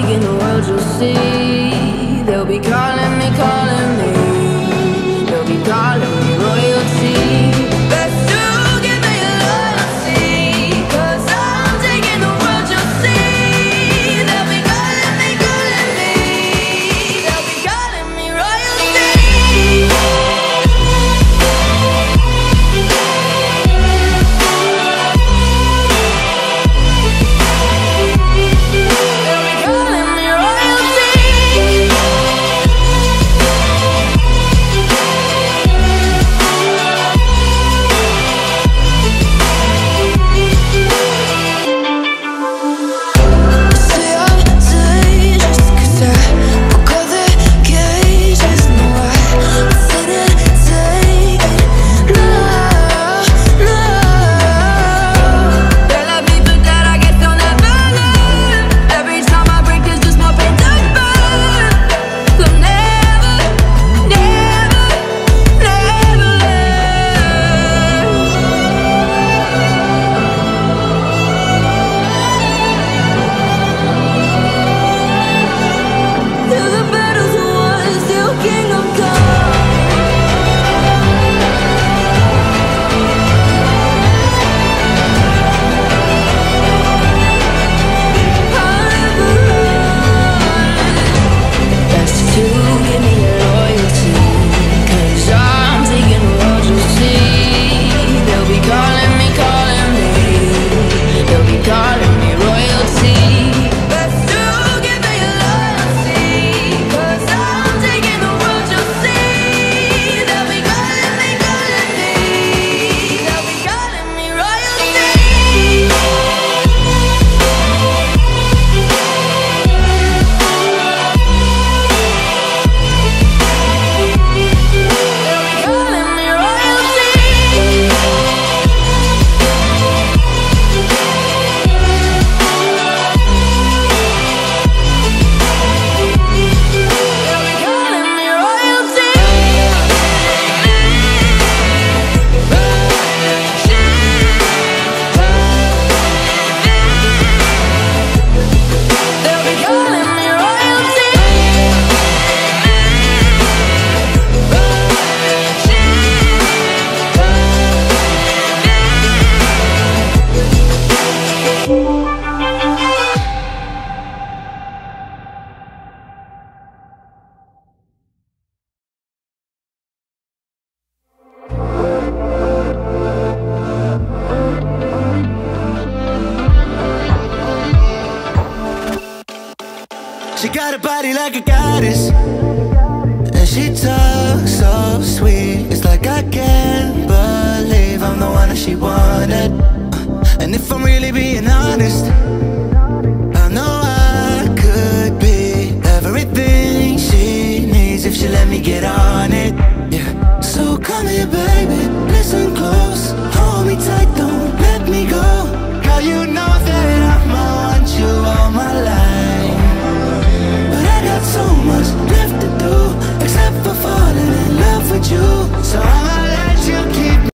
big in the world you'll see. Her body like a goddess. And she talks so sweet. It's like I can't believe I'm the one that she wanted. And if I'm really being honest I know I could be Everything she needs If she let me get on it. Yeah. So come here baby, listen close